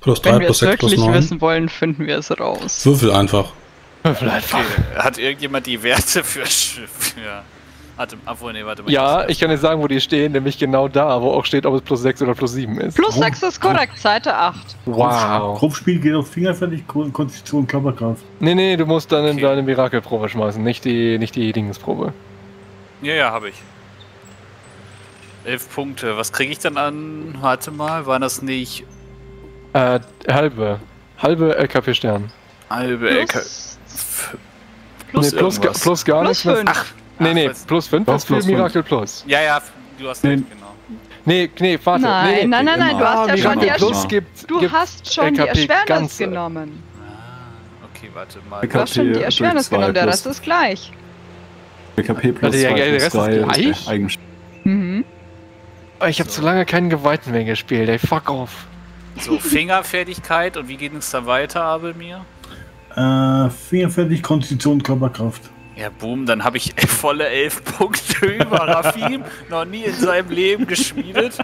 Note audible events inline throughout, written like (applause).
Plus 3, Wenn wir plus es 6, plus wirklich 9. wissen wollen, finden wir es raus. Würfel einfach. Okay. Hat irgendjemand die Werte für. Für obwohl, nee, warte mal. Ja, ich kann jetzt sagen, wo die stehen, nämlich genau da, wo auch steht, ob es plus 6 oder plus 7 ist. Plus 6 ist korrekt, Seite 8. Wow. Gruppenspiel geht auf Fingerfertig, Kon- Konstitution, Körperkraft. Nee, nee, du musst dann in Okay. deine Mirakelprobe schmeißen, nicht die, nicht die Dingensprobe. Ja, ja, habe ich. Elf Punkte. Was kriege ich dann an? Warte mal, waren das nicht Äh, halbe. Halbe LKP-Stern. halbe LK? Plus, Plus nee, plus, ga- plus gar plus nichts. 5. Ach, Nee, nee, was- plus 5 Doch, ist für plus fünf. Miracle Plus. Ja, ja, du hast Nee. recht, genau. Nee, nee, warte. Nein, nee, nein, nein, nein, du hast ja schon Miracle die Erschwernis. gibt, Du hast schon die LKP Erschwernis ganze. genommen. Ah, okay, warte mal. Du hast schon die Erschwernis genommen, der Rest ist gleich. BKP plus Warte, ja, 2 ja, der plus Rest ist 3 gleich? Mhm. Oh, ich habe zu lange keinen Geweihten mehr gespielt, ey, fuck off. So, (laughs) Fingerfertigkeit und wie geht es dann weiter, Abelmir? Äh, Fingerfertig, Konstitution, Körperkraft. Ja, boom, dann habe ich (laughs) volle elf Punkte über Rafim, noch nie in seinem Leben geschmiedet.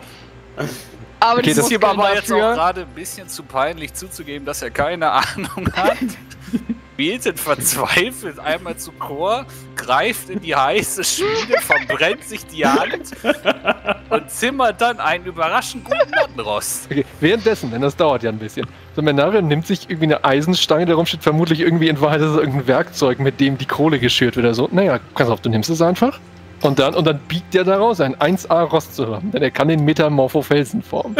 Aber Okay, das Muskeln aber jetzt auch gerade ein bisschen zu peinlich zuzugeben, dass er keine Ahnung hat. (laughs) Betet verzweifelt einmal zu Chor, greift in die heiße Schmiede, (laughs) verbrennt sich die Hand und zimmert dann einen überraschend guten Lattenrost. Okay, währenddessen, denn das dauert ja ein bisschen. So, Menarion nimmt sich irgendwie eine Eisenstange, darum steht vermutlich irgendwie in Wahrheit ist irgendein Werkzeug, mit dem die Kohle geschürt wird oder so. Naja, pass auf, du nimmst es einfach. Und dann, und dann biegt er daraus ein 1A Rost zu haben, denn er kann den Metamorpho-Felsen formen.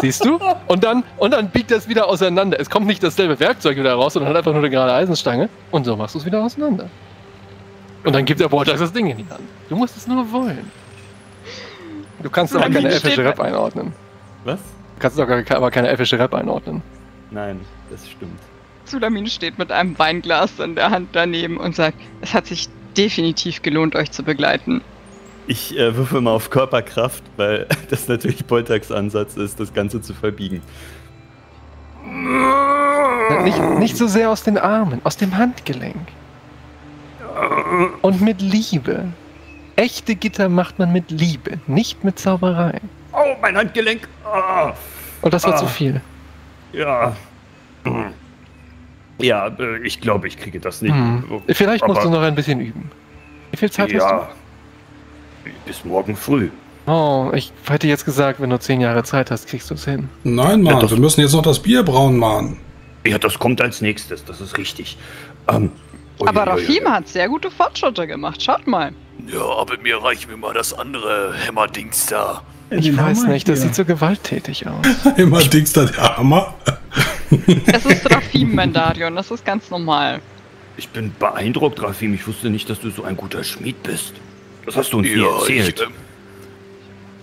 Siehst du? Und dann, und dann biegt es wieder auseinander. Es kommt nicht dasselbe Werkzeug wieder raus, sondern hat einfach nur eine gerade Eisenstange. Und so machst du es wieder auseinander. Und dann gibt der Bortax das Ding in die Hand. Du musst es nur wollen. Du kannst aber keine elfische Rap einordnen. Was? Du kannst doch gar ke- aber keine elfische Rap einordnen. Nein, das stimmt. Sulamin steht mit einem Weinglas in der Hand daneben und sagt, es hat sich definitiv gelohnt, euch zu begleiten. Ich äh, würfel mal auf Körperkraft, weil (laughs) das natürlich Poltax Ansatz ist, das Ganze zu verbiegen. Nicht, nicht so sehr aus den Armen, aus dem Handgelenk. Und mit Liebe. Echte Gitter macht man mit Liebe, nicht mit Zauberei. Oh, mein Handgelenk! Ah, Und das war Ah. zu viel. ja. Ja, äh, ich glaube, ich kriege das nicht. Hm. Vielleicht musst du noch ein bisschen üben. Wie viel Zeit hast Ja. Bis morgen früh. Oh, ich hätte jetzt gesagt, wenn du zehn Jahre Zeit hast, kriegst du es hin. Nein, Mann, Ja, wir müssen jetzt noch das Bier brauen, Mann. Ja, das kommt als nächstes, das ist richtig. Ähm, Aber uiuiui. Rafim hat sehr gute Fortschritte gemacht. Schaut mal. Ja, aber mir reicht mir mal das andere Hämmerdings da. Ich Den weiß nicht, das sieht so gewalttätig aus. (laughs) Immer Dings da der Hammer. Es ist Rafim Mendarion, das ist ganz normal. Ich bin beeindruckt, Rafim. Ich wusste nicht, dass du so ein guter Schmied bist. Das hast du uns nie erzählt. ich, ähm,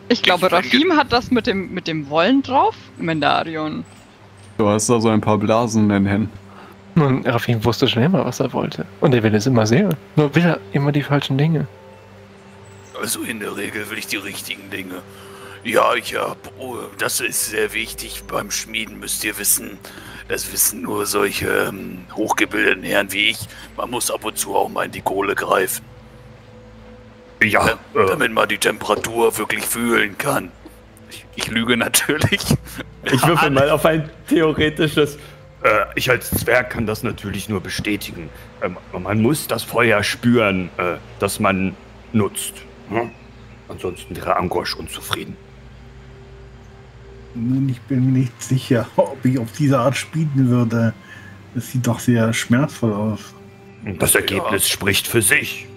Ich glaube, Ich Rafim hat das mit dem, mit dem Wollen drauf. Mendarion. Du hast da so ein paar Blasen in den Händen. Nun, Rafim wusste schon immer, was er wollte. Und er will es immer sehr. Nur will er immer die falschen Dinge. Also in der Regel will ich die richtigen Dinge. Ja, ich hab. Oh, das ist sehr wichtig. Beim Schmieden müsst ihr wissen. Das wissen nur solche ähm, hochgebildeten Herren wie ich. Man muss ab und zu auch mal in die Kohle greifen. Ja, da- äh, damit man die Temperatur wirklich fühlen kann. Ich, ich lüge natürlich. ich würfel mal auf ein theoretisches. Äh, ich als Zwerg kann das natürlich nur bestätigen. Ähm, man muss das Feuer spüren, äh, das man nutzt. Hm? Ansonsten wäre Angosch unzufrieden. Nun, ich bin mir nicht sicher, ob ich auf diese Art spielen würde. Es sieht doch sehr schmerzvoll aus. Das Ja. Ergebnis spricht für sich.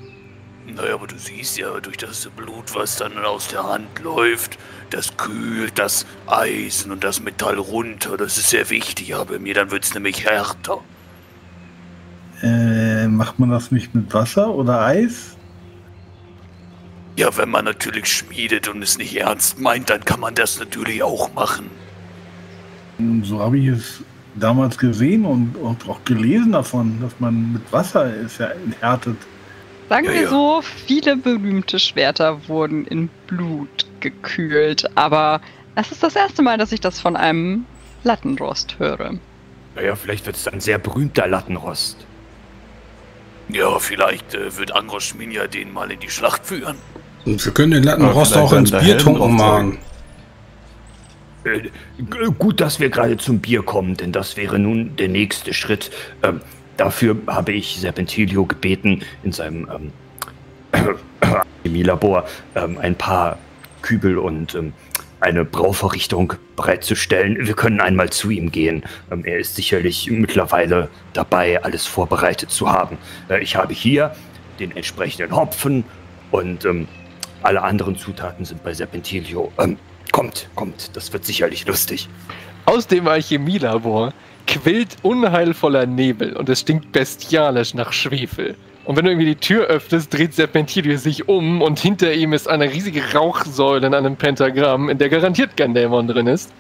Naja, aber du siehst ja durch das Blut, was dann aus der Hand läuft, das kühlt das Eisen und das Metall runter. Das ist sehr wichtig, aber mir dann wird es nämlich härter. Äh, macht man das nicht mit Wasser oder Eis? Ja, wenn man natürlich schmiedet und es nicht ernst meint, dann kann man das natürlich auch machen. So habe ich es damals gesehen und, und auch gelesen davon, dass man mit Wasser es ja enthärtet. Sagen Ja, wir ja. so, viele berühmte Schwerter wurden in Blut gekühlt, aber es ist das erste Mal, dass ich das von einem Lattenrost höre. Naja, vielleicht wird es ein sehr berühmter Lattenrost. Ja, vielleicht äh, wird Angros Schminja den mal in die Schlacht führen. Und wir können den Lattenrost auch ins Bier tunken, Mann. Äh, gut, dass wir gerade zum Bier kommen, denn das wäre nun der nächste Schritt. Ähm, dafür habe ich Serpentilio gebeten, in seinem ähm, (clears throat) Chemielabor ähm, ein paar Kübel und ähm, eine Brauvorrichtung bereitzustellen. Wir können einmal zu ihm gehen. Ähm, er ist sicherlich mittlerweile dabei, alles vorbereitet zu haben. Äh, ich habe hier den entsprechenden Hopfen und ähm, alle anderen Zutaten sind bei Serpentilio. Ähm, kommt, kommt, das wird sicherlich lustig. Aus dem Alchemielabor quillt unheilvoller Nebel und es stinkt bestialisch nach Schwefel. Und wenn du irgendwie die Tür öffnest, dreht Serpentilio sich um und hinter ihm ist eine riesige Rauchsäule in einem Pentagramm, in der garantiert kein Dämon drin ist.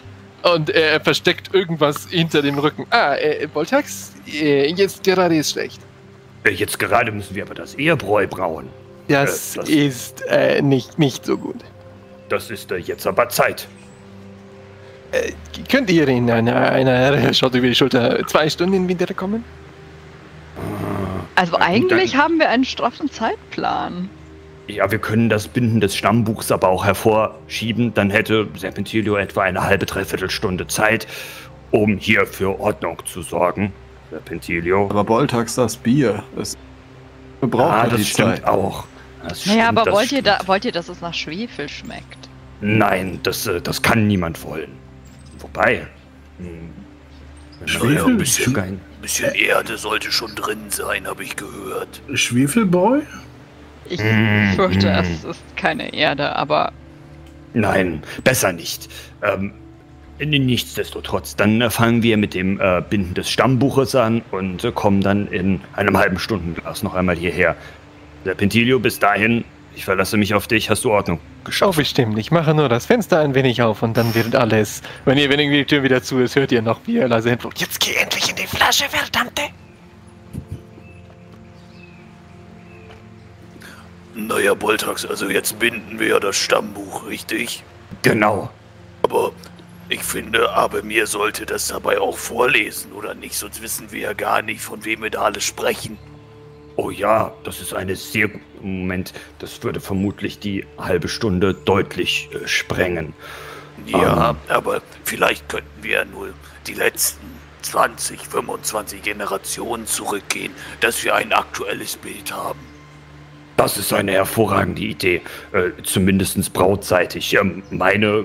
Und er, er versteckt irgendwas hinter dem Rücken. Ah, äh, Voltax, äh, jetzt gerade ist schlecht. Äh, Jetzt gerade müssen wir aber das Ehebräu brauen. Das, Äh, das- ist äh, nicht, nicht so gut. Das ist äh, jetzt aber Zeit. Könnt ihr in einer, einer schaut über die Schulter, zwei Stunden wiederkommen? Also gut, eigentlich dann- haben wir einen straffen Zeitplan. Ja, wir können das Binden des Stammbuchs aber auch hervorschieben. Dann hätte Serpentilio etwa eine halbe, dreiviertel Stunde Zeit, um hier für Ordnung zu sorgen. Serpentilio. Aber Boltax, das Bier, das braucht Ah, ja das die stimmt Zeit. auch. Das Naja, stimmt, aber das wollt ihr, da, stimmt. wollt ihr, dass es nach Schwefel schmeckt? Nein, das, äh, das kann niemand wollen. Wobei. hm, Schwefel? ein bisschen, ein Bisschen Erde sollte schon drin sein, habe ich gehört. Schwefelbräu? Ich Mm, fürchte, mm. es ist keine Erde, aber Nein, besser nicht. Ähm, nichtsdestotrotz, dann äh, fangen wir mit dem äh, Binden des Stammbuches an und äh, kommen dann in einem halben Stundenglas noch einmal hierher. Serpentilio, bis dahin, ich verlasse mich auf dich, hast du Ordnung Oh, geschafft. bestimmt. Ich mache nur das Fenster ein wenig auf und dann wird alles. Wenn ihr, wenn irgendwie die Tür wieder zu ist, hört ihr noch, wie er leise hinflucht. Jetzt geh endlich in die Flasche, verdammte! Naja, Boltax, also jetzt binden wir ja das Stammbuch, richtig? Genau. Aber ich finde, aber mir sollte das dabei auch vorlesen, oder nicht? Sonst wissen wir ja gar nicht, von wem wir da alles sprechen. Oh ja, das ist eine sehr gu- Moment. Das würde vermutlich die halbe Stunde deutlich äh, sprengen. Ja, Ähm. aber vielleicht könnten wir ja nur die letzten 20, 25 Generationen zurückgehen, dass wir ein aktuelles Bild haben. Das ist eine hervorragende Idee. Äh, zumindest brautseitig. Ähm, meine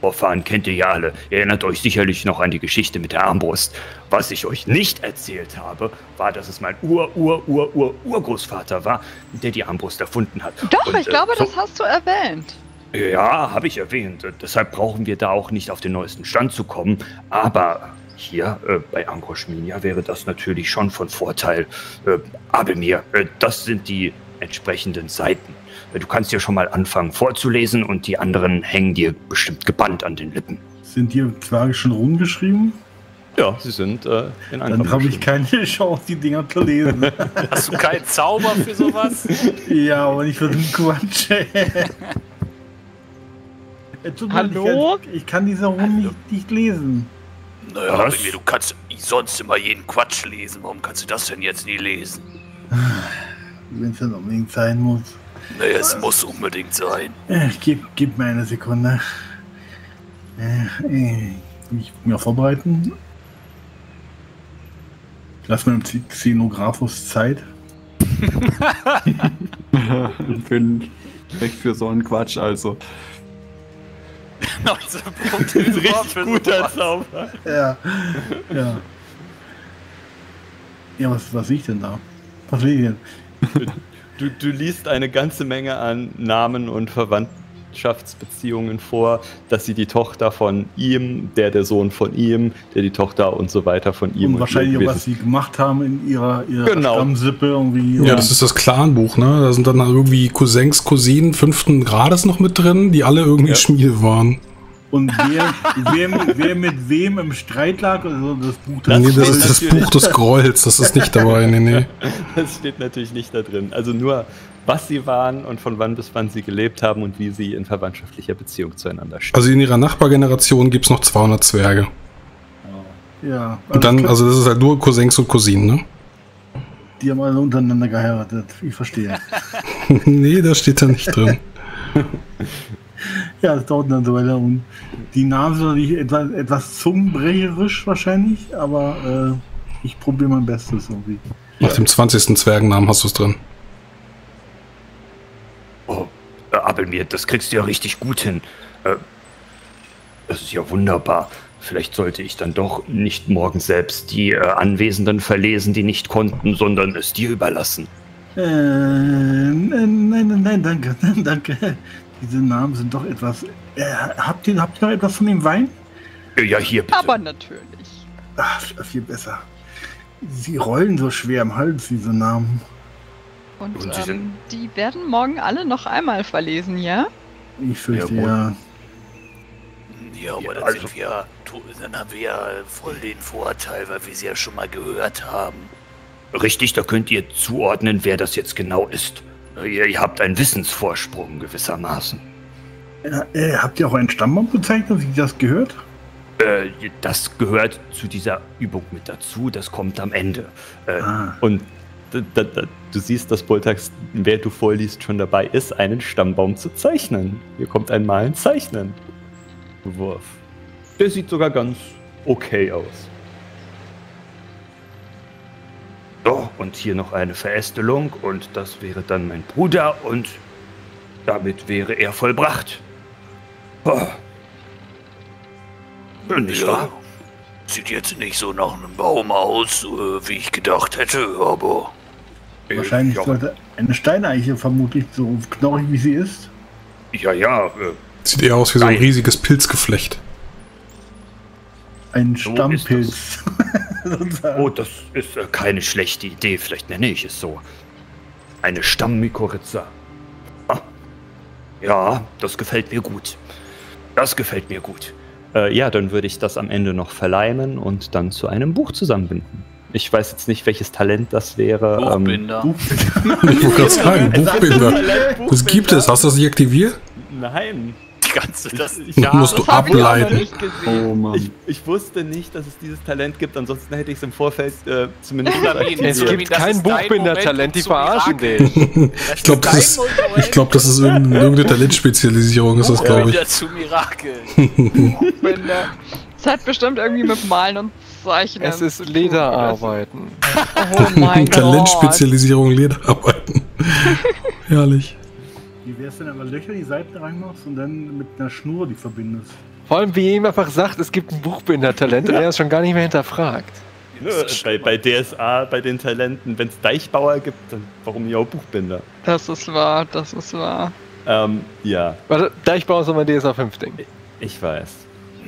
Vorfahren kennt ihr ja alle. Ihr erinnert euch sicherlich noch an die Geschichte mit der Armbrust. Was ich euch nicht erzählt habe, war, dass es mein Ur-Ur-Ur-Ur-Urgroßvater war, der die Armbrust erfunden hat. doch, Und, ich äh, glaube, so- das hast du erwähnt. Ja, habe ich erwähnt. Äh, Deshalb brauchen wir da auch nicht auf den neuesten Stand zu kommen. Aber hier äh, bei Angroschminia wäre das natürlich schon von Vorteil. Äh, aber mir, äh, das sind die entsprechenden Seiten. Du kannst ja schon mal anfangen vorzulesen und die anderen hängen dir bestimmt gebannt an den Lippen. Sind die quasi schon rumgeschrieben? Ja, sie sind äh, in Dann habe ich keine (laughs) Chance, die Dinger zu lesen. (laughs) Hast du keinen Zauber für sowas? ja, aber nicht für den Quatsch. (laughs) Äh, Hallo? Ich, ich kann diese Runde nicht, nicht lesen. Naja, Was? du kannst sonst immer jeden Quatsch lesen. Warum kannst du das denn jetzt nie lesen? (sighs) Wenn es dann unbedingt sein muss. Naja, es muss unbedingt sein. Gib, gib mir eine Sekunde. Ich mir vorbereiten. Lass mir dem Xenographus Zeit. Ich bin recht für so einen Quatsch, also. 19 Punkte für sowas. Zauber. Ja. ja. Ja, was, was sehe ich denn da? Was sehe ich denn? Du, du liest eine ganze Menge an Namen und Verwandtschaftsbeziehungen vor, dass sie die Tochter von ihm, der der Sohn von ihm, der die Tochter und so weiter von ihm Und wahrscheinlich auch, ihr was sie gemacht haben in ihrer, ihrer Genau. Stammsippe irgendwie. Ja, das ist das Clanbuch, ne? Da sind dann irgendwie Cousins, Cousinen fünften Grades noch mit drin, die alle irgendwie Ja. Schmiede waren. Und wer, wer, mit- wer mit wem im Streit lag, also das Buch Das nee, das ist das natürlich- Buch des Grolls, das ist nicht dabei, nee, nee. (laughs) Das steht natürlich nicht da drin. Also nur, was sie waren und von wann bis wann sie gelebt haben und wie sie in verwandtschaftlicher Beziehung zueinander stehen. Also in ihrer Nachbargeneration gibt's noch 200 Zwerge. Ja, Und dann, also das ist halt nur Cousins und Cousinen, ne? die haben alle untereinander geheiratet. Ich verstehe. (laughs) nee, das steht da nicht drin. (laughs) (laughs) Ja, es dauert eine Weile und die Namen sind natürlich etwas, etwas zungenbrecherisch wahrscheinlich, aber äh, ich probiere mein Bestes irgendwie. Nach dem 20. Zwergennamen hast du es drin. Oh, äh, Abelmir, das kriegst du ja richtig gut hin. Äh, das ist ja wunderbar. Vielleicht sollte ich dann doch nicht morgen selbst die äh, Anwesenden verlesen, die nicht konnten, sondern es dir überlassen. Äh, nein, nein, nein, danke, (laughs) nein, danke. Diese Namen sind doch etwas. Äh, habt, ihr, habt ihr noch etwas von dem Wein? Ja, hier bitte. Aber natürlich. Ach, viel besser. Sie rollen so schwer im Hals, diese Namen. Und, Und sie ähm, die werden morgen alle noch einmal verlesen, ja? Ich fürchte Ja, ja. Ja, aber dann, also- sind wir, dann haben wir ja voll den Vorteil, weil wir sie ja schon mal gehört haben. Richtig, da könnt ihr zuordnen, wer das jetzt genau ist. Ihr, ihr habt einen Wissensvorsprung gewissermaßen. Äh, äh, habt ihr auch einen Stammbaum gezeichnet, wie das gehört? Äh, das gehört zu dieser Übung mit dazu, das kommt am Ende. Äh, Ah. Und du siehst, dass Boltax, wer du vorliest, schon dabei ist, einen Stammbaum zu zeichnen. Hier kommt einmal ein Zeichnen. Wurf. Der sieht sogar ganz okay aus. So, und hier noch eine Verästelung und das wäre dann mein Bruder und damit wäre er vollbracht. Oh. Nicht wahr? Sieht jetzt nicht so nach einem Baum aus, äh, wie ich gedacht hätte, aber Wahrscheinlich ja, sollte eine Steineiche vermutlich so knorrig wie sie ist. ja, ja, äh, Sieht eher aus wie so ein riesiges Pilzgeflecht. Ein So Stammpilz. Sozusagen. (laughs) Oh, das ist äh, keine schlechte Idee. Vielleicht nenne ich es so. Eine Stammmykorrhiza. Ah. Ja, das gefällt mir gut. Das gefällt mir gut. Äh, ja, dann würde ich das am Ende noch verleimen und dann zu einem Buch zusammenbinden. Ich weiß jetzt nicht, welches Talent das wäre. Ähm, Buchbinder. Ich wollte gerade sagen, Buchbinder. Das gibt es. Hast du das nicht aktiviert? nein. Die ganze das Ich, Ja, musst du Das ich ableiten. nicht gesehen. Oh Mann. ich, ich wusste nicht, dass es dieses Talent gibt, ansonsten hätte ich es im Vorfeld äh, zumindest Benjamin, Es aktiviert. gibt kein Buchbinder-Talent, die verarschen mirakeln. (laughs) Ich glaube, das ist, ich glaub, das ist irgendeine, irgendeine Talentspezialisierung, ist das, glaube ich. Buchbinder zu Mirakel. Buchbinder. (laughs) Es hat bestimmt irgendwie mit Malen und Zeichnen. Es ist. Lederarbeiten. Oh mein (laughs) Gott. Talentspezialisierung Lederarbeiten. Herrlich. Wie wär's denn aber Löcher die Seiten reinmachst und dann mit einer Schnur die verbindest? Vor allem, wie ihm einfach sagt, es gibt ein Buchbinder-Talent und er ist schon gar nicht mehr hinterfragt. Nö, bei, bei DSA, bei den Talenten, wenn es Deichbauer gibt, dann warum nicht auch Buchbinder? Das ist wahr, das ist wahr. Ähm, ja, Warte, Deichbau ist immer DSA 5 Ding. ich weiß.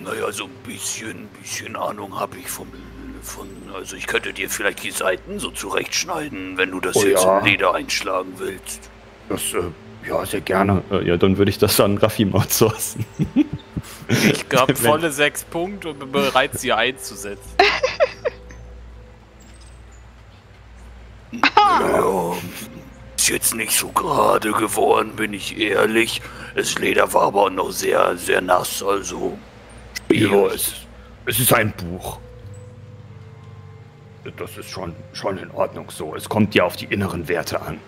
Naja, so ein bisschen, bisschen Ahnung habe ich vom, von. Also ich könnte dir vielleicht die Seiten so zurechtschneiden, wenn du das Oh jetzt ja. in Leder einschlagen willst. Das, äh, ja, sehr gerne. Äh, ja, dann würde ich das an Rafim outsourcen. Ich habe (laughs) volle sechs Punkte und bin bereit, sie einzusetzen. (laughs) Ja, ist jetzt nicht so gerade geworden, bin ich ehrlich. Das Leder war aber noch sehr, sehr nass, also. Ja, es, es ist ein Buch. Das ist schon, schon in Ordnung so. Es kommt ja auf die inneren Werte an.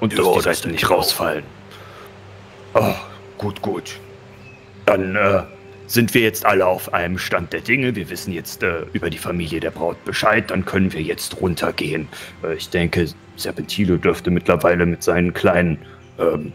Und dass Ja, die denke nicht rausfallen. Oh, gut, gut. Dann äh, sind wir jetzt alle auf einem Stand der Dinge. Wir wissen jetzt äh, über die Familie der Braut Bescheid. Dann können wir jetzt runtergehen. Äh, ich denke, Serpentilo dürfte mittlerweile mit seinen kleinen ähm,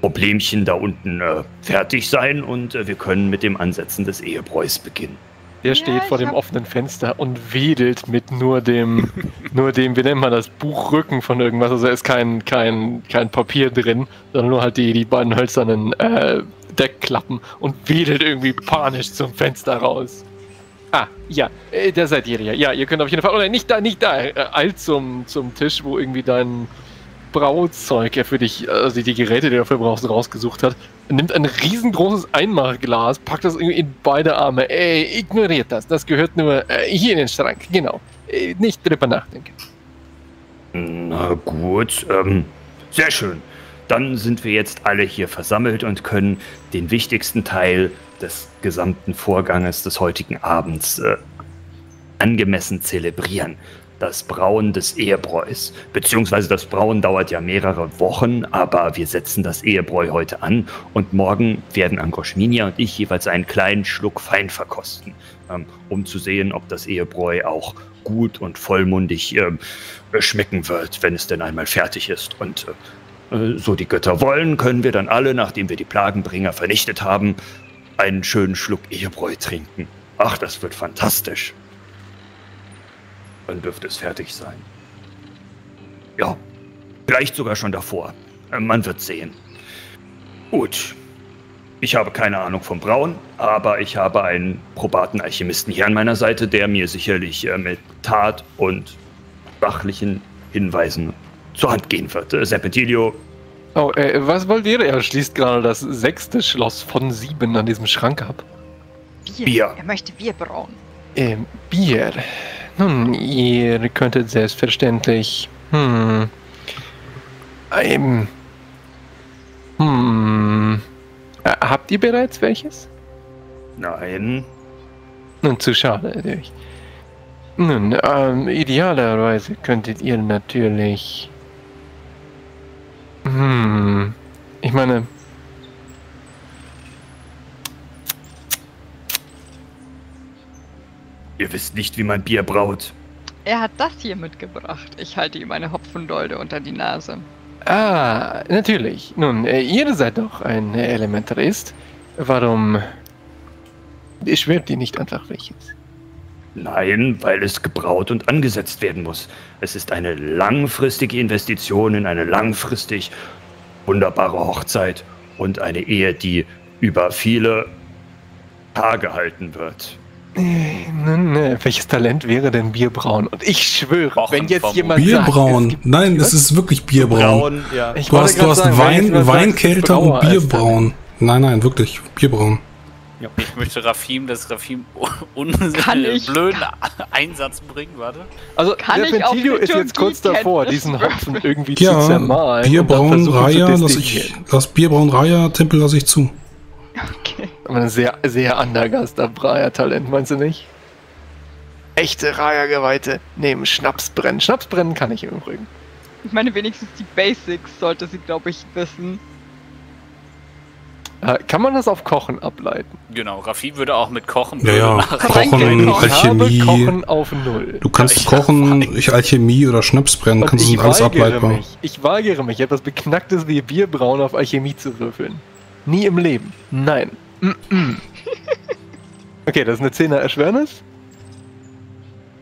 Problemchen da unten äh, fertig sein und äh, wir können mit dem Ansetzen des Ehebräus beginnen. Der Ja, steht vor dem hab- offenen Fenster und wedelt mit nur dem, (laughs) nur dem, wie nennt man das, Buchrücken von irgendwas. Also da ist kein, kein, kein Papier drin, sondern nur halt die, die beiden hölzernen äh, Deckklappen und wedelt irgendwie panisch zum Fenster raus. Ah, ja, äh, da seid ihr ja. Ja, ihr könnt auf jeden Fall, oder nicht da, nicht da, äh, eilt zum, zum Tisch, wo irgendwie dein Brauzeug er für dich, also die Geräte, die er dafür brauchst, rausgesucht hat, nimmt ein riesengroßes Einmachglas, packt das irgendwie in beide Arme. Ey, ignoriert das. Das gehört nur äh, hier in den Schrank. Genau. Äh, nicht drüber nachdenken. Na gut, ähm, sehr schön. Dann sind wir jetzt alle hier versammelt und können den wichtigsten Teil des gesamten Vorganges des heutigen Abends äh, angemessen zelebrieren. Das Brauen des Ehebräus. Beziehungsweise das Brauen dauert ja mehrere Wochen, aber wir setzen das Ehebräu heute an und morgen werden Angoschminia und ich jeweils einen kleinen Schluck fein verkosten, ähm, um zu sehen, ob das Ehebräu auch gut und vollmundig ähm, schmecken wird, wenn es denn einmal fertig ist. Und äh, so die Götter wollen, können wir dann alle, nachdem wir die Plagenbringer vernichtet haben, einen schönen Schluck Ehebräu trinken. Ach, das wird fantastisch. Dann dürfte es fertig sein. Ja, vielleicht sogar schon davor. Äh, Man wird sehen. Gut. Ich habe keine Ahnung vom Brauen, aber ich habe einen probaten Alchemisten hier an meiner Seite, der mir sicherlich äh, mit Tat und sachlichen Hinweisen zur Hand gehen wird. Äh, Serpentilio, Oh, äh, was wollt ihr? Er schließt gerade das sechste Schloss von sieben an diesem Schrank ab. Bier. Bier. Er möchte Bier brauen. Ähm, Bier. Nun, ihr könntet selbstverständlich. Hm. Ähm. Hm. Äh, habt ihr bereits welches? nein. Nun, zu schade, natürlich. Nun, ähm, idealerweise könntet ihr natürlich. Hm. Ich meine. Ihr wisst nicht, wie man Bier braut. Er hat das hier mitgebracht. Ich halte ihm eine Hopfendolde unter die Nase. Ah, natürlich. Nun, äh, ihr seid doch ein Elementarist. Warum beschwert ihr nicht einfach welches? Nein, weil es gebraut und angesetzt werden muss. Es ist eine langfristige Investition in eine langfristig wunderbare Hochzeit und eine Ehe, die über viele Tage halten wird. Nun, äh, welches Talent wäre denn Bierbrauen? Und ich schwöre, Kochen wenn jetzt jemand sagt, es Nein, es ist wirklich Bierbrauen. ja. Ich Du hast, du hast sagen, Wein, Brauer und als Bierbrauen. Nein, nein, wirklich. Bierbrauen. Ich möchte Rafim, das Rafim (laughs) un Kann ich- blöden Einsatz bringen, warte. Also, Kann der Ventilio ist jetzt kurz davor, diesen Hopfen irgendwie zu Ja, zermahlen. zu Reiher lasse destillieren. ich. Das Bierbrauen Reiher Tempel lasse ich zu. Aber ein sehr, sehr andergaster Breyer-Talent, meinst du nicht? Echte Reihergeweihte nehmen Schnapsbrennen. Schnapsbrennen kann ich im Übrigen. Ich meine, wenigstens die Basics sollte sie, glaube ich, wissen. Äh, kann man das auf Kochen ableiten? Genau, Rafim würde auch mit Kochen Ja, ja. Kochen, Alchemie. habe Kochen auf Null. Du kannst ich- kochen, ich Alchemie oder Schnaps brennen, Und kannst ich du alles weigere ableitbar. mich, ich weigere mich, etwas Beknacktes wie Bierbrauen auf Alchemie zu würfeln. Nie im Leben. Nein. Mm. (laughs) Okay, das ist eine 10er Erschwernis.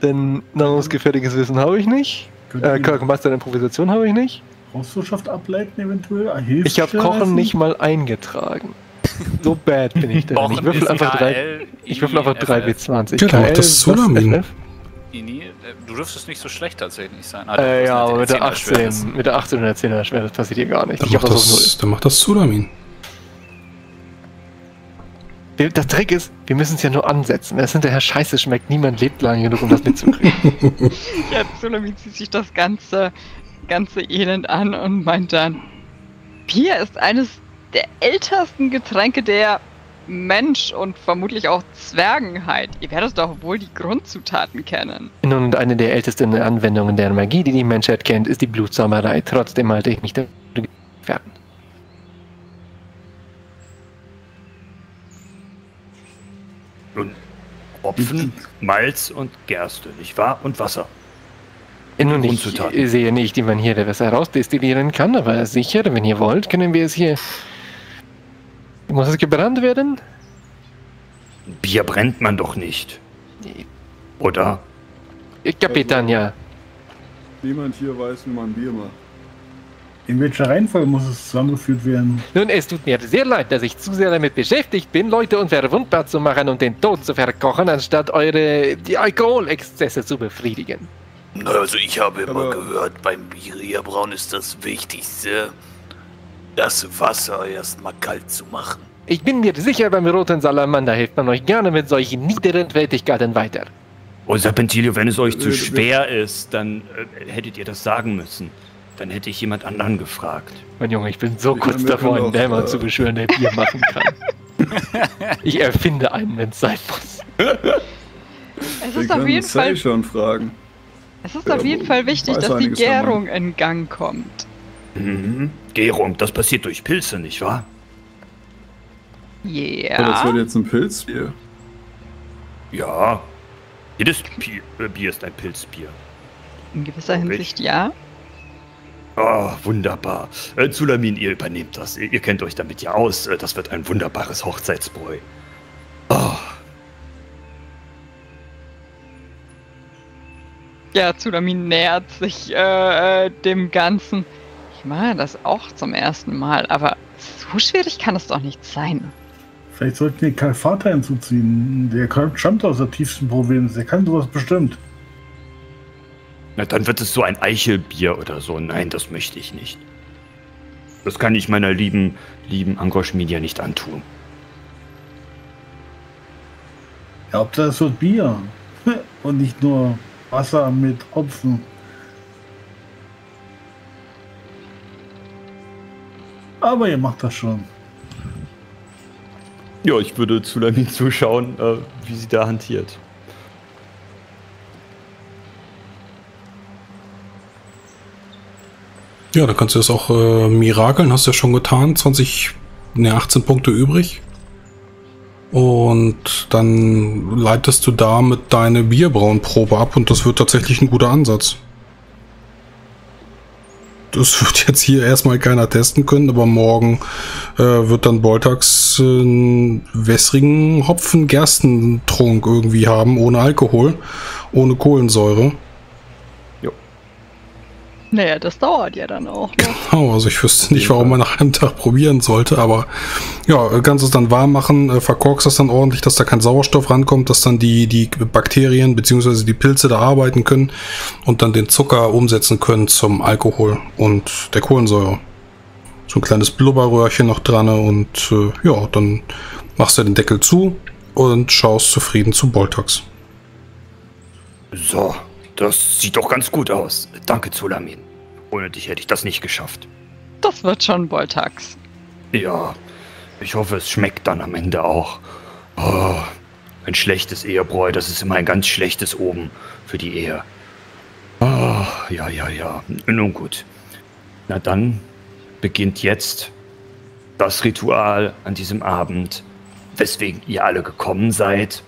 Denn nahrungsgefährliches Wissen habe ich nicht. Äh, der Improvisation habe ich nicht. Hauswirtschaft ableiten eventuell? Ah, Ich habe Kochen nicht mal eingetragen. So bad bin ich denn. Ich würfel einfach 3 KL, ich würfel einfach IFF. 3W20. Ja, dann macht KL, das? Ini, äh, Du dürftest nicht so schlecht tatsächlich sein. Ah, Äh, ja, aber mit der 10er Schwernis. 18, mit der 18 und der 10er schwer, das passiert hier gar nicht. Dann macht das, dann macht das Sulamin. Wir- Der Trick ist, wir müssen es ja nur ansetzen. Wenn es hinterher scheiße schmeckt, niemand lebt lange genug, um das mitzukriegen. (laughs) Ja, Solomon zieht sich das ganze, ganze Elend an und meint dann, Bier ist eines der ältesten Getränke der Mensch und vermutlich auch Zwergenheit. Ihr werdet doch wohl die Grundzutaten kennen. Nun, eine der ältesten Anwendungen der Magie, die die Menschheit kennt, ist die Blutsaugerei. Trotzdem halte ich mich dafür Hopfen, Malz und Gerste, nicht wahr? Und Wasser. Nun, ich Grundzutaten. sehe nicht, wie man hier etwas herausdestillieren kann, aber sicher, wenn ihr wollt, können wir es hier... Muss es gebrannt werden? Bier brennt man doch nicht. Oder? Kapitän, ja. Niemand hier weiß, wie man Bier macht. In welcher Reihenfolge muss es zusammengeführt werden? Nun, es tut mir sehr leid, dass ich zu sehr damit beschäftigt bin, Leute unverwundbar zu machen und den Tod zu verkochen, anstatt eure die Alkoholexzesse zu befriedigen. Na, Also ich habe immer Aber- gehört, beim Bierbrauen ist das Wichtigste, das Wasser erstmal kalt zu machen. Ich bin mir sicher, beim Roten Salamander hilft man euch gerne mit solchen niederen Tätigkeiten weiter. Oh, Serpentilio, wenn es euch zu wir- schwer ist, dann äh, hättet ihr das sagen müssen. Dann hätte ich jemand anderen gefragt. Mein Junge, ich bin so Wir kurz davor, einen Dämon auch, zu äh, beschwören, der Bier machen kann. (laughs) ich erfinde einen, wenn es sein muss. Es ist auf jeden Fall schon fragen. Es ist Ja, auf jeden Fall wichtig, dass die davon. Gärung in Gang kommt. Mhm. Gärung, das passiert durch Pilze, nicht wahr? Ja. Das wird jetzt ein Pilzbier. Ja. Jedes Bier, äh, Bier ist ein Pilzbier. In gewisser. Hinsicht ja. Oh, wunderbar. Äh, Zulamin, ihr übernehmt das. Ihr, ihr kennt euch damit ja aus. Äh, das wird ein wunderbares Hochzeitsbräu. Oh, Ja, Tsudamin nähert sich äh, äh, dem Ganzen. Ich mache das auch zum ersten Mal, aber so schwierig kann es doch nicht sein. Vielleicht sollten wir Karl Vater hinzuziehen. Der kommt- stammt aus der tiefsten Provinz. Der kann sowas bestimmt. Na, dann wird es so ein Eichelbier oder so. Nein, das möchte ich nicht. Das kann ich meiner lieben, lieben Angosh Media nicht antun. Ja, ob das wird Bier. (laughs) Und nicht nur Wasser mit Hopfen. Aber ihr macht das schon. Ja, ich würde Zulamin zuschauen, äh, wie sie da hantiert. Ja, da kannst du das auch äh, mirakeln, hast du ja schon getan. 20, ne, 18 Punkte übrig. Und dann leitest du damit deine Bierbraunprobe ab und das wird tatsächlich ein guter Ansatz. Das (laughs) wird jetzt hier erstmal keiner testen können, aber morgen äh, wird dann Boltax äh, einen wässrigen Hopfen-Gerstentrunk irgendwie haben, ohne Alkohol, ohne Kohlensäure. Naja, das dauert ja dann auch noch. Genau, also ich wüsste nicht, warum man nach einem Tag probieren sollte, aber ja, kannst es dann warm machen, äh, verkorkst das dann ordentlich, dass da kein Sauerstoff rankommt, dass dann die, die Bakterien bzw. die Pilze da arbeiten können und dann den Zucker umsetzen können zum Alkohol und der Kohlensäure. So ein kleines Blubberröhrchen noch dran und äh, ja, dann machst du den Deckel zu und schaust zufrieden zu Boltax. So, das sieht doch ganz gut aus. Danke, Zulamin. Ohne dich hätte ich das nicht geschafft. Das wird schon Boltax. Ja, ich hoffe, es schmeckt dann am Ende auch. Oh, ein schlechtes Ehebräu, das ist immer ein ganz schlechtes Oben für die Ehe. Oh, ja, ja, ja. Nun gut. Na dann beginnt jetzt das Ritual an diesem Abend, weswegen ihr alle gekommen seid.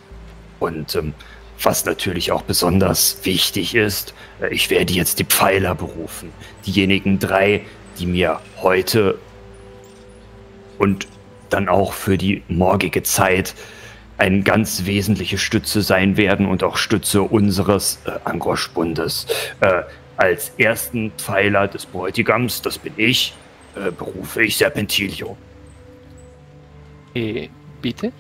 Und ähm, was natürlich auch besonders wichtig ist, äh, ich werde jetzt die Pfeiler berufen. Diejenigen drei, die mir heute und dann auch für die morgige Zeit eine ganz wesentliche Stütze sein werden und auch Stütze unseres äh, Angrosch-Bundes. Äh, als ersten Pfeiler des Bräutigams, das bin ich, äh, berufe ich Serpentilio. Äh, bitte?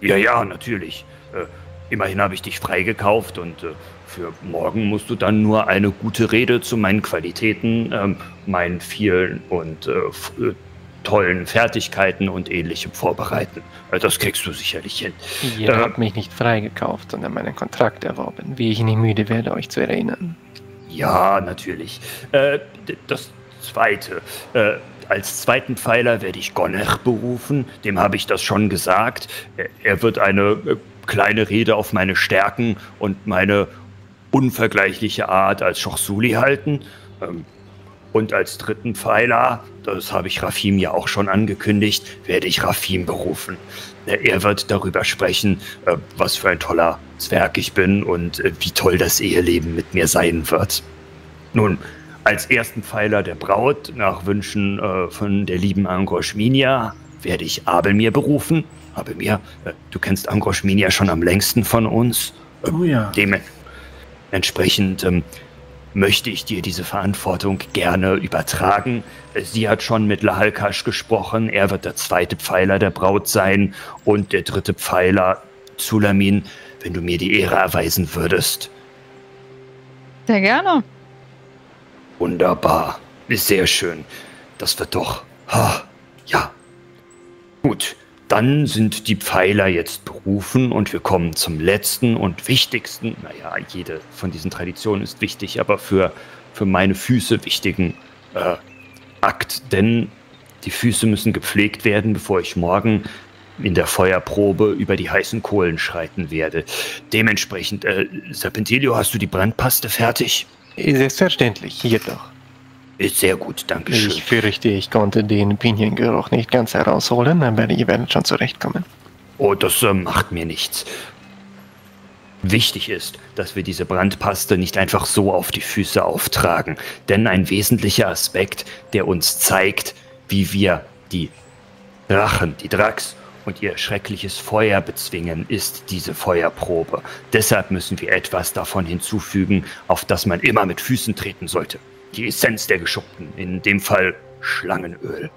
Ja, ja, natürlich. Äh, immerhin habe ich dich freigekauft und äh, für morgen musst du dann nur eine gute Rede zu meinen Qualitäten, ähm, meinen vielen und äh, äh, tollen Fertigkeiten und ähnlichem vorbereiten. Äh, das kriegst du sicherlich hin. Ihr Äh. habt mich nicht freigekauft, sondern meinen Kontrakt erworben, wie ich nicht müde werde, euch zu erinnern. Ja, natürlich. Äh, das zweite. Äh, als zweiten Pfeiler werde ich Gonech berufen. Dem habe ich das schon gesagt. Er, er wird eine äh, kleine Rede auf meine Stärken und meine unvergleichliche Art als Schochsuli halten. Ähm, und als dritten Pfeiler, das habe ich Rafim ja auch schon angekündigt, werde ich Rafim berufen. Äh, Er wird darüber sprechen, äh, was für ein toller Zwerg ich bin und äh, wie toll das Eheleben mit mir sein wird. Nun, als ersten Pfeiler der Braut, nach Wünschen von der lieben Angoshminia, werde ich Abelmir berufen. Abelmir, äh, du kennst Angoshminia schon am längsten von uns. Oh ja. Dementsprechend ähm, möchte ich dir diese Verantwortung gerne übertragen. Äh, Sie hat schon mit Lahalkash gesprochen. Er wird der zweite Pfeiler der Braut sein und der dritte Pfeiler Zulamin, wenn du mir die Ehre erweisen würdest. Sehr gerne. Wunderbar. Sehr schön. Das wird doch. Ha, ja. Gut. Dann sind die Pfeiler jetzt berufen und wir kommen zum letzten und wichtigsten. Naja, jede von diesen Traditionen ist wichtig, aber für, für meine Füße wichtigen äh, Akt. Denn die Füße müssen gepflegt werden, bevor ich morgen in der Feuerprobe über die heißen Kohlen schreiten werde. Dementsprechend, äh, Serpentilio, hast du die Brandpaste fertig? Selbstverständlich, hier doch. Ist sehr gut, danke schön. Ich fürchte, ich konnte den Piniengeruch nicht ganz herausholen, aber ihr werdet schon zurechtkommen. Oh, das äh, macht mir nichts. Wichtig ist, dass wir diese Brandpaste nicht einfach so auf die Füße auftragen, denn ein wesentlicher Aspekt, der uns zeigt, wie wir die Drachen, die Drax und ihr schreckliches Feuer bezwingen, ist diese Feuerprobe. Deshalb müssen wir etwas davon hinzufügen, auf das man immer mit Füßen treten sollte. Die Essenz der Geschuppten, in dem Fall Schlangenöl.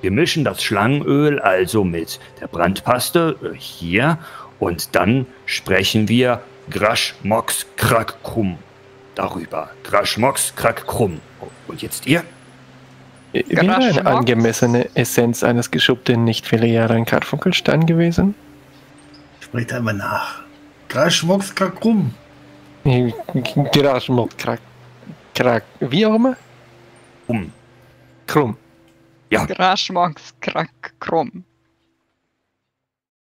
Wir mischen das Schlangenöl also mit der Brandpaste äh, hier und dann sprechen wir Grasch Mox Krak Krumm darüber. Grasch Mox Krak Krumm. Und jetzt ihr? Wäre eine angemessene Essenz eines Geschuppten nicht viele Jahre ein Karfunkelstein gewesen? Sprecht einmal nach. Graschmox Kakrum. Giraschmok, Krak, Krak, wie auch immer? Um. Krumm. Ja, Graschmox, Krack, Krumm.